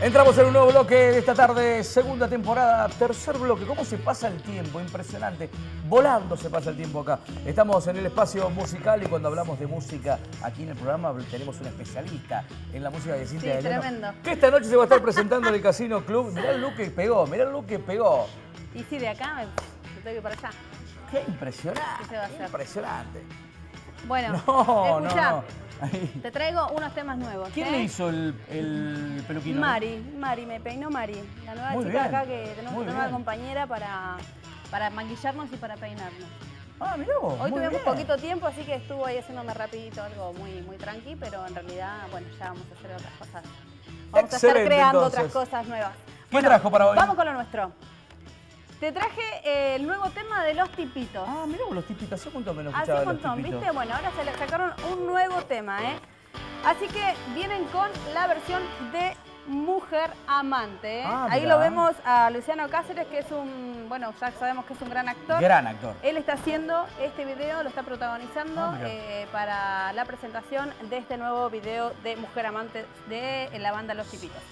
Entramos en un nuevo bloque de esta tarde, segunda temporada, tercer bloque. ¿Cómo se pasa el tiempo? Impresionante. Volando se pasa el tiempo acá. Estamos en el espacio musical y cuando hablamos de música aquí en el programa tenemos un especialista en la música de Cintia Sí, tremendo. Que esta noche se va a estar presentando en el Casino Club. Mirá el look que pegó, mirá el look que pegó. Y sí, de acá me, me tengo que para allá. Qué impresionante. ¿Qué se va a hacer? Impresionante. Bueno, No, escuchá, no, no. Te traigo unos temas nuevos. ¿Quién ¿eh? le hizo el, el peluquino? Mari, Mari, me peinó Mari. La nueva Muy chica bien, acá que tenemos muy una nueva bien. compañera para, para maquillarnos y para peinarnos. Ah, mirá vos. Hoy muy tuvimos bien. poquito tiempo, así que estuvo ahí haciéndome rapidito algo muy, muy tranqui, pero en realidad, bueno, ya vamos a hacer otras cosas. Vamos a estar creando entonces. otras cosas nuevas. ¿Qué trajo para hoy? Vamos con lo nuestro. Te traje eh, el nuevo tema de los tipitos. Ah, mirá los tipitos. ¿Hace cuánto me lo Hace un montón? ¿viste? Bueno, ahora se le sacaron un nuevo tema, ¿eh? Así que vienen con la versión de Mujer Amante. ¿eh? Ah, Ahí lo vemos a Luciano Cáceres, que es un, bueno, ya sabemos que es un gran actor. Gran actor. Él está haciendo este video, lo está protagonizando Ah, eh, para la presentación de este nuevo video de Mujer Amante de la banda Los Tipitos.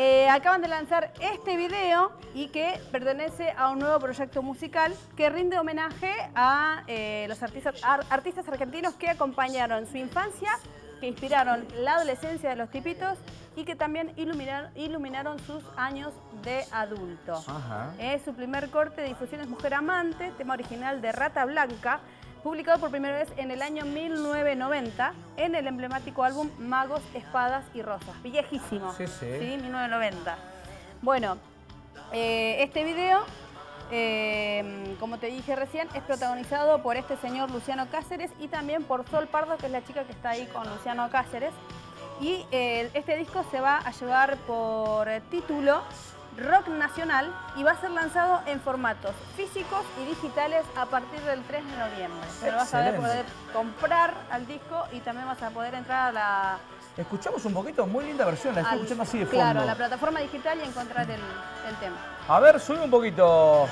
Eh, acaban de lanzar este video y que pertenece a un nuevo proyecto musical que rinde homenaje a eh, los artistas, ar- artistas argentinos que acompañaron su infancia, que inspiraron la adolescencia de los tipitos y que también iluminaron, iluminaron sus años de adulto. Ajá. Es su primer corte de difusión es Mujer Amante, tema original de Rata Blanca, publicado por primera vez en el año 1990 en el emblemático álbum Magos, Espadas y Rosas. Viejísimo. Sí, sí. 1990. Bueno, eh, este video, eh, como te dije recién, es protagonizado por este señor Luciano Cáceres y también por Sol Pardo, que es la chica que está ahí con Luciano Cáceres. Y eh, este disco se va a llevar por título Rock Nacional y va a ser lanzado en formatos físicos y digitales a partir del 3 de noviembre. Se lo vas a poder comprar al disco y también vas a poder entrar a la, Escuchamos un poquito, muy linda versión, la estoy al- escuchando así de fondo. claro, a la plataforma digital y encontrar el, el tema. A ver, sube un poquito,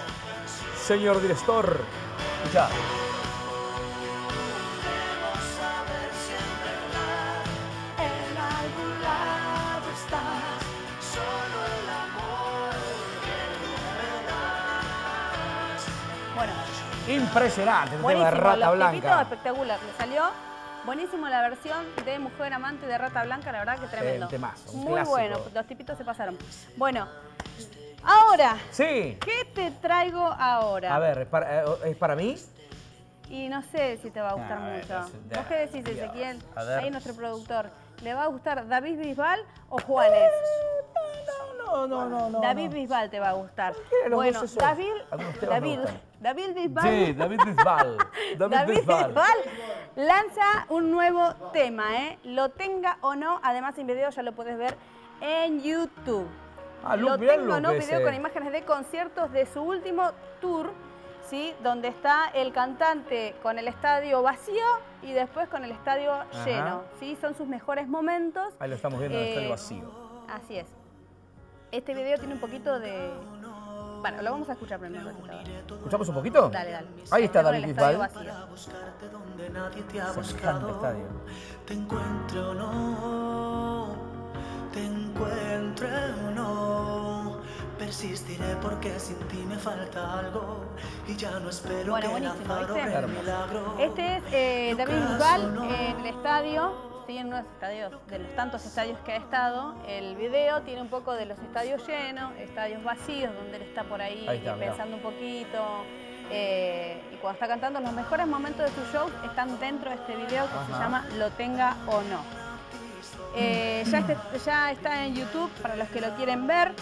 señor director. Escuchá. Bueno, Impresionante, este tema de buenísimo, Rata los tipitos Blanca. espectacular, le salió buenísimo la versión de Mujer Amante de Rata Blanca, la verdad que tremendo. un temazo, un Muy clásico. bueno, los tipitos se pasaron. Bueno, ahora, Sí. ¿qué te traigo ahora? A ver, ¿es para, eh, ¿es para mí? Y no sé si te va a gustar A ver, mucho. no ¿Vos qué decís, Dios. Ezequiel? A ver. Ahí nuestro productor. ¿Le va a gustar David Bisbal o Juanes? No, no, no, no. David no. Bisbal te va a gustar. Bueno. David, David. David Bisbal. Sí, David Bisbal. David, David Bisbal. Bisbal lanza un nuevo tema, ¿eh? Lo tenga o no, además en video ya lo puedes ver en YouTube. Ah, Lu, lo tenga o no, video con imágenes de conciertos de su último tour, ¿sí? Donde está el cantante con el estadio vacío y después con el estadio lleno, ¿sí? Son sus mejores momentos. Ahí lo estamos viendo en el estadio Eh, vacío. Así es. Este video tiene un poquito de... Bueno, lo vamos a escuchar primero. ¿Escuchamos un poquito? Dale, dale. Ahí está David Bisbal. te ha Semejante buscado. estadio. Te encuentre o no, te encuentre o no. Persistiré porque sin ti me falta algo y ya no espero Bueno, que buenísimo, ¿viste? milagro. Este es eh, David Bisbal en el estadio, sí, en uno de los estadios, de los tantos estadios que ha estado. El video tiene un poco de los estadios llenos, estadios vacíos, donde él está por ahí, Ahí está, mirá. pensando un poquito. eh, y cuando está cantando, los mejores momentos de su show están dentro de este video que se llama Lo tenga o no. Eh, ya, este- ya está en YouTube para los que lo quieren ver.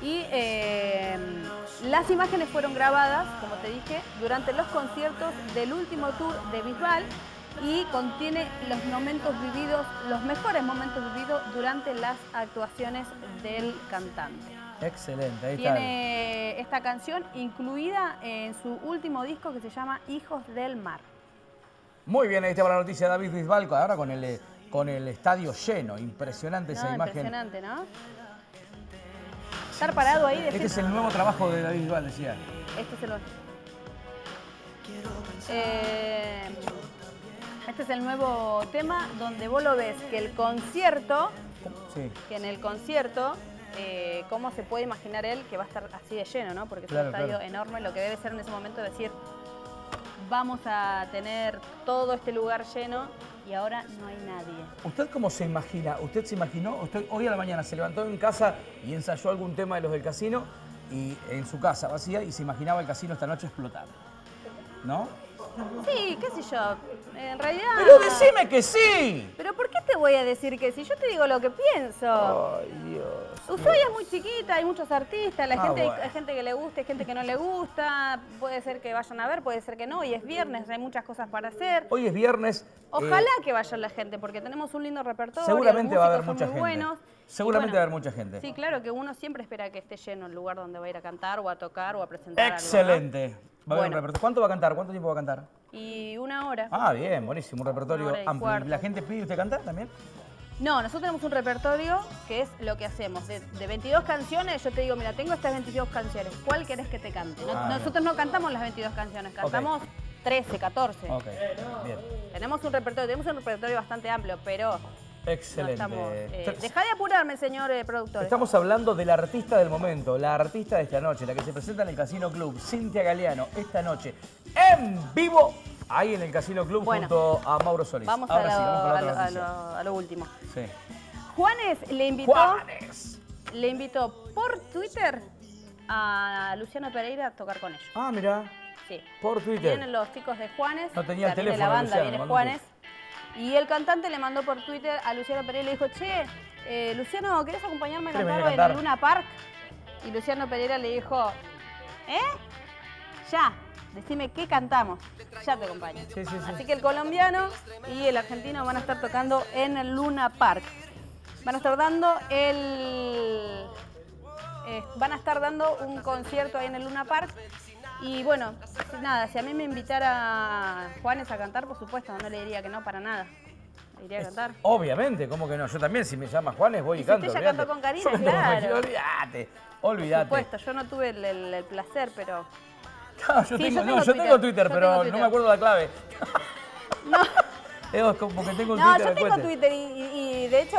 Y eh, las imágenes fueron grabadas, como te dije, durante los conciertos del último tour de Bisbal y contiene los momentos vividos, los mejores momentos vividos durante las actuaciones del cantante. Excelente, ahí está. Tiene esta canción incluida en su último disco que se llama Hijos del Mar. Muy bien, ahí estaba la noticia de David Bisbal, ahora con el, con el estadio lleno. Impresionante esa imagen. impresionante, ¿no? Estar parado ahí de Este es el nuevo trabajo de David Bisbal, decía. Este es el Eh, Este es el nuevo tema donde vos lo ves que el concierto Sí. Que en el concierto, eh, cómo se puede imaginar él que va a estar así de lleno, ¿no? Porque Claro, es un estadio claro. enorme, lo que debe ser en ese momento decir, vamos a tener todo este lugar lleno y ahora no hay nadie. ¿Usted cómo se imagina? ¿Usted se imaginó? Usted hoy a la mañana se levantó en casa y ensayó algún tema de los del casino y en su casa vacía y se imaginaba el casino esta noche explotar. ¿No? Sí, qué sé yo, en realidad... Pero decime que sí. ¿Pero por qué te voy a decir que si yo te digo lo que pienso? Ay, Dios. Ushuaia es muy chiquita, hay muchos artistas, la Ah, gente, bueno. hay gente que le gusta, hay gente que no le gusta, puede ser que vayan a ver, puede ser que no, y es viernes, hay muchas cosas para hacer. Hoy es viernes. eh, Ojalá que vaya la gente, porque tenemos un lindo repertorio. Seguramente va a haber mucha gente. buenos. Seguramente va a haber mucha gente. Sí, claro, que uno siempre espera que esté lleno el lugar donde va a ir a cantar o a tocar o a presentar algo, ¿no? Excelente. Va a haber un Bueno. repertorio. ¿Cuánto va a cantar? ¿Cuánto tiempo va a cantar? Y una hora. Ah, bien, buenísimo. Un repertorio amplio. cuarto. ¿Y la gente pide usted cantar también? No, nosotros tenemos un repertorio que es lo que hacemos. De, de 22 canciones, yo te digo, mira, tengo estas 22 canciones. ¿Cuál querés que te cante? No- Ah, bien. nosotros no cantamos las 22 canciones, cantamos 13, 14. Ok, bien. Tenemos un repertorio, tenemos un repertorio bastante amplio, pero no Excelente. estamos... eh, deja de apurarme, señor eh, productor. Estamos hablando de la artista del momento, la artista de esta noche, la que se presenta en el Casino Club, Cintia Galeano, esta noche, en vivo, ahí en el Casino Club Bueno. junto a Mauro Solís. Vamos, Ahora a, sí, lo, vamos con la a lo- a lo- a lo último. Sí. Juanes le invitó, Juanes. le invitó por Twitter a Luciano Pereira a tocar con ellos. Ah, mira, Sí. por Twitter. Vienen los chicos de Juanes. No tenía el también de la teléfono banda, Luciano, viene Juanes. Y el cantante le mandó por Twitter a Luciano Pereira y le dijo, che, eh, Luciano, ¿querés acompañarme a ¿Querés cantar a en cantar? el Luna Park? Y Luciano Pereira le dijo, ¿eh? Ya, decime qué cantamos. Ya te acompaño. Sí, sí, sí. Así que el colombiano y el argentino van a estar tocando en el Luna Park. Van a estar dando el... eh, van a estar dando un concierto ahí en el Luna Park. Y bueno, nada, si a mí me invitara Juanes a cantar, por supuesto, no le diría que no para nada. Le iría a cantar. Obviamente, ¿cómo que no? Yo también, si me llama Juanes, voy y, Y si canto. usted ya olvídate. cantó con Karina, claro. Karina, Olvídate, Por olvídate. supuesto, yo no tuve el, el- el placer, pero... Yo, Sí, tengo, yo no, yo Twitter, tengo Twitter, pero tengo no me acuerdo la clave. No, Es como que tengo un no Twitter yo tengo. Twitter y, y- y de hecho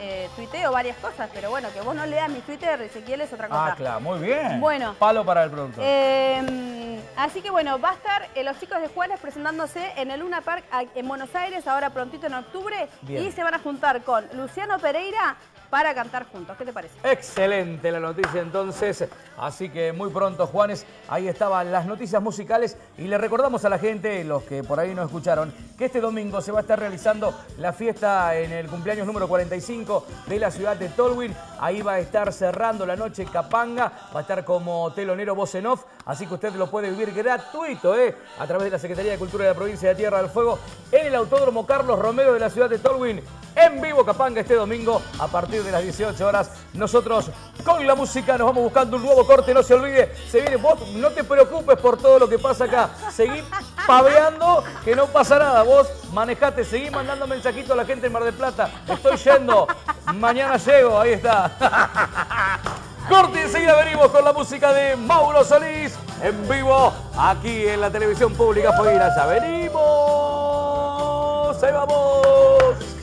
eh, tuiteo varias cosas, pero bueno, que vos no leas mi Twitter, Ezequiel, es otra cosa. Ah, claro, muy bien. Bueno. Palo para el productor. Eh, así que bueno, va a estar eh, los chicos de Juárez presentándose en el Luna Park en Buenos Aires, ahora prontito en octubre, Bien. y se van a juntar con Luciano Pereira para cantar juntos. ¿Qué te parece? Excelente la noticia entonces. Así que muy pronto, Juanes, ahí estaban las noticias musicales y le recordamos a la gente, los que por ahí no escucharon, que este domingo se va a estar realizando la fiesta en el cumpleaños número 45 de la ciudad de Tolwyn. Ahí va a estar cerrando la noche Capanga, va a estar como telonero voz en off, así que usted lo puede vivir gratuito, ¿eh? A través de la Secretaría de Cultura de la Provincia de Tierra del Fuego en el Autódromo Carlos Romero de la ciudad de Tolwyn. En vivo Capanga este domingo a partir de las 18 horas. Nosotros con la música nos vamos buscando un nuevo corte, no se olvide. Se viene, vos no te preocupes por todo lo que pasa acá. Seguí paveando, que no pasa nada. Vos manejate, seguí mandando mensajitos a la gente en Mar del Plata. Estoy yendo, mañana llego, ahí está. Corte enseguida venimos con la música de Mauro Solís en vivo aquí en la televisión pública Fueguina. Ya venimos, ahí vamos.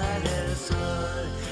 That is good.